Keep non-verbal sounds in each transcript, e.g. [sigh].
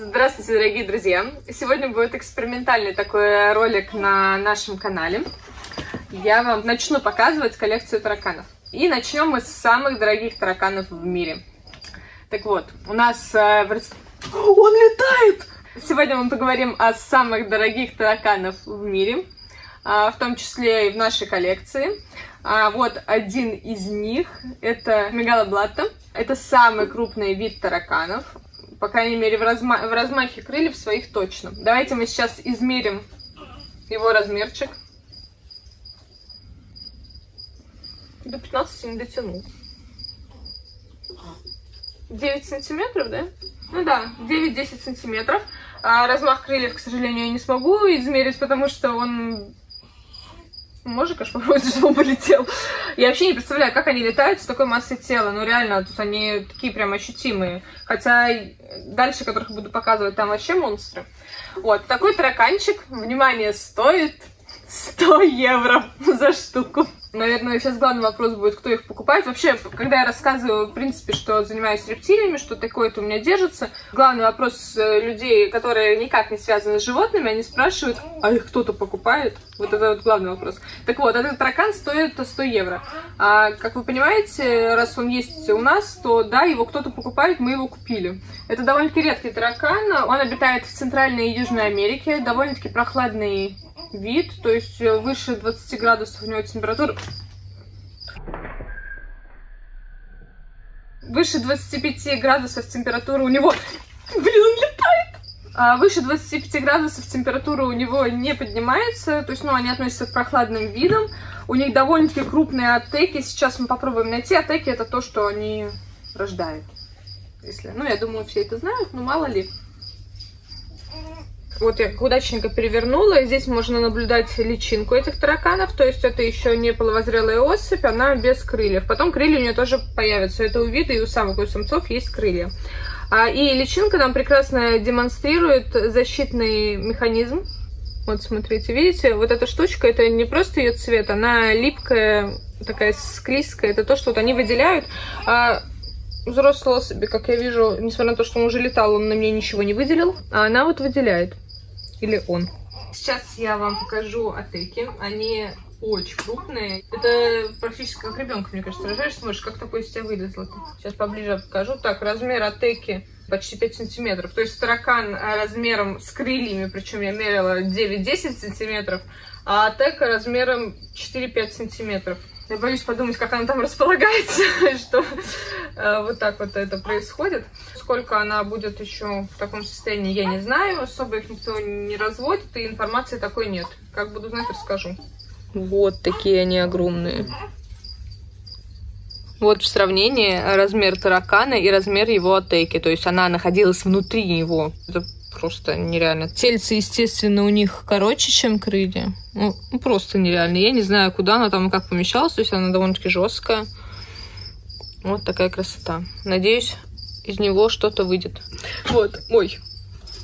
Здравствуйте, дорогие друзья! Сегодня будет экспериментальный такой ролик на нашем канале. Я вам начну показывать коллекцию тараканов. И начнем мы с самых дорогих тараканов в мире. Так вот, у нас... Э. Он летает! Сегодня мы поговорим о самых дорогих тараканов в мире, а, в том числе и в нашей коллекции. А, вот один из них, это мегалоблатта. Это самый крупный вид тараканов по крайней мере, в, разма в размахе крыльев своих точно. Давайте мы сейчас измерим его размерчик. До 15 не дотянул. 9 сантиметров, да? Ну да, 9-10 сантиметров. А размах крыльев, к сожалению, я не смогу измерить, потому что он можно, конечно, попробовать, чтобы он [laughs] полетел. Я вообще не представляю, как они летают с такой массой тела. Ну, реально, тут они такие прям ощутимые. Хотя дальше, которых буду показывать, там вообще монстры. Вот, такой тараканчик, внимание, стоит 100 евро [laughs] за штуку. Наверное, сейчас главный вопрос будет, кто их покупает. Вообще, когда я рассказываю, в принципе, что занимаюсь рептилиями, что такое-то у меня держится, главный вопрос э, людей, которые никак не связаны с животными, они спрашивают, а их кто-то покупает? Вот это вот главный вопрос. Так вот, этот таракан стоит 100 евро. А, как вы понимаете, раз он есть у нас, то да, его кто-то покупает, мы его купили. Это довольно-таки редкий таракан, он обитает в Центральной и Южной Америке, довольно-таки прохладный вид, то есть э, выше 20 градусов у него температура. Выше 25 градусов температура у него... Блин, он летает! А выше 25 градусов температура у него не поднимается, то есть, ну, они относятся к прохладным видам. У них довольно-таки крупные атеки. Сейчас мы попробуем найти. Атеки это то, что они рождают. Если, ну, я думаю, все это знают, но мало ли. Вот я удачненько перевернула, и здесь можно наблюдать личинку этих тараканов, то есть это еще не половозрелая особь, она без крыльев. Потом крылья у нее тоже появятся, это у вида, и у самых, и у самцов есть крылья. А, и личинка нам прекрасно демонстрирует защитный механизм. Вот смотрите, видите, вот эта штучка, это не просто ее цвет, она липкая, такая склизкая, это то, что вот они выделяют. А взрослая особи, как я вижу, несмотря на то, что он уже летал, он на мне ничего не выделил, а она вот выделяет. Или он. Сейчас я вам покажу атеки. Они очень крупные. Это практически как ребенка, мне кажется, рожаешь, смотришь, как такое из тебя вылезло. Сейчас поближе покажу. Так, размер атеки почти 5 сантиметров. То есть таракан размером с крыльями, причем я мерила 9-10 сантиметров, а атека размером 4-5 сантиметров. Я боюсь подумать, как она там располагается, [laughs] что э, вот так вот это происходит. Сколько она будет еще в таком состоянии, я не знаю. Особо их никто не разводит, и информации такой нет. Как буду знать, расскажу. Вот такие они огромные. Вот в сравнении размер таракана и размер его атеки. То есть она находилась внутри его. Это просто нереально. Тельце, естественно, у них короче, чем крылья. Ну, просто нереально. Я не знаю, куда она там и как помещалась. То есть она довольно-таки жесткая. Вот такая красота. Надеюсь, из него что-то выйдет. Вот, ой.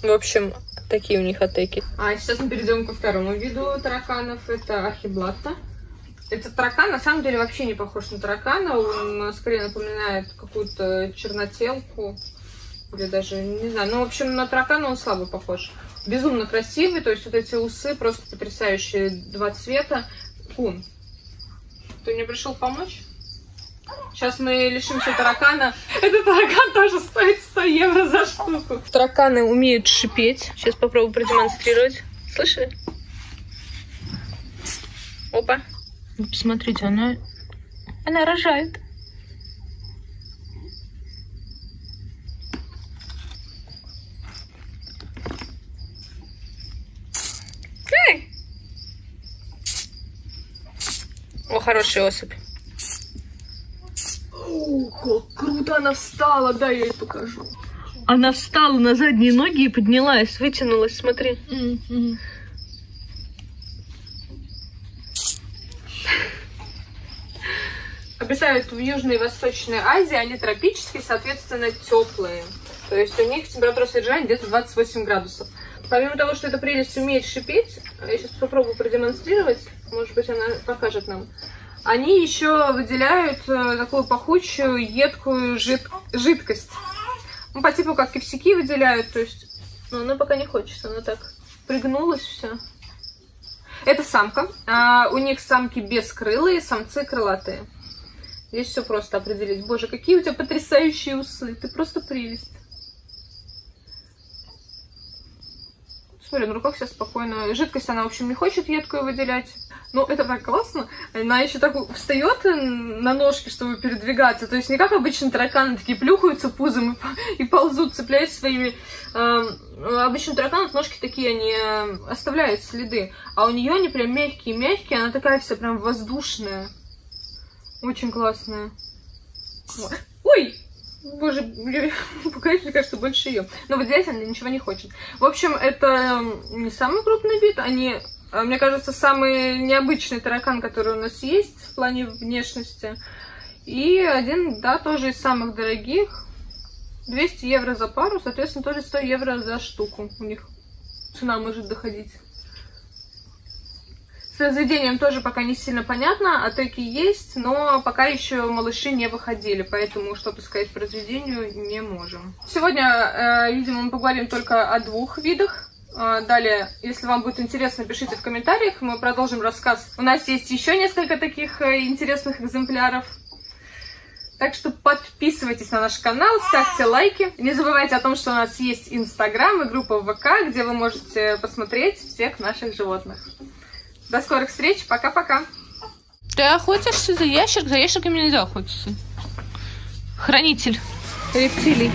В общем, такие у них атеки. А сейчас мы перейдем ко второму виду тараканов. Это архиблатта. Этот таракан на самом деле вообще не похож на таракана. Он скорее напоминает какую-то чернотелку. Или даже, не знаю. Ну, в общем, на таракана он слабо похож. Безумно красивый. То есть вот эти усы просто потрясающие. Два цвета. Кун. Ты мне пришел помочь? Сейчас мы лишимся таракана. Этот таракан тоже стоит 100 евро за штуку. Тараканы умеют шипеть. Сейчас попробую продемонстрировать. Слышали? Опа. Посмотрите, она... Она рожает. Эй! О, хорошая особь. О, как круто она встала. Да, я ей покажу. Она встала на задние ноги и поднялась, вытянулась, смотри. Mm -hmm. Обитают в Южной и Восточной Азии, они тропические, соответственно, теплые. То есть у них температура содержания где-то 28 градусов. Помимо того, что эта прелесть умеет шипеть, я сейчас попробую продемонстрировать, может быть, она покажет нам. Они еще выделяют э, такую пахучую, едкую жид... жидкость. Ну, по типу, как кипсяки выделяют, то есть Но она пока не хочет, она так пригнулась все. Это самка. А, у них самки бескрылые, самцы крылатые. Здесь все просто определить. Боже, какие у тебя потрясающие усы. Ты просто прелесть. Смотри, на руках сейчас спокойно. Жидкость она, в общем, не хочет едкую выделять. Ну, это так классно. Она еще так встает на ножки, чтобы передвигаться. То есть не как обычно тараканы такие плюхаются пузом и, и ползут, цепляясь своими... Э, обычно тараканы ножки такие, они э, оставляют следы. А у нее они прям мягкие-мягкие, она такая вся прям воздушная. Очень классная. Ой! Боже, [laughs] пока мне кажется, больше ее. Но вот здесь она ничего не хочет. В общем, это не самый крупный вид. Они, а, мне кажется, самый необычный таракан, который у нас есть в плане внешности. И один, да, тоже из самых дорогих. 200 евро за пару, соответственно, тоже 100 евро за штуку. У них цена может доходить. С разведением тоже пока не сильно понятно, атаки есть, но пока еще малыши не выходили, поэтому что-то сказать по разведению не можем. Сегодня, э, видимо, мы поговорим только о двух видах. Э, далее, если вам будет интересно, пишите в комментариях, мы продолжим рассказ. У нас есть еще несколько таких э, интересных экземпляров. Так что подписывайтесь на наш канал, ставьте лайки. Не забывайте о том, что у нас есть Инстаграм и группа ВК, где вы можете посмотреть всех наших животных. До скорых встреч. Пока-пока. Ты охотишься за ящеркой? За ящерками нельзя охотиться. Хранитель рептилий.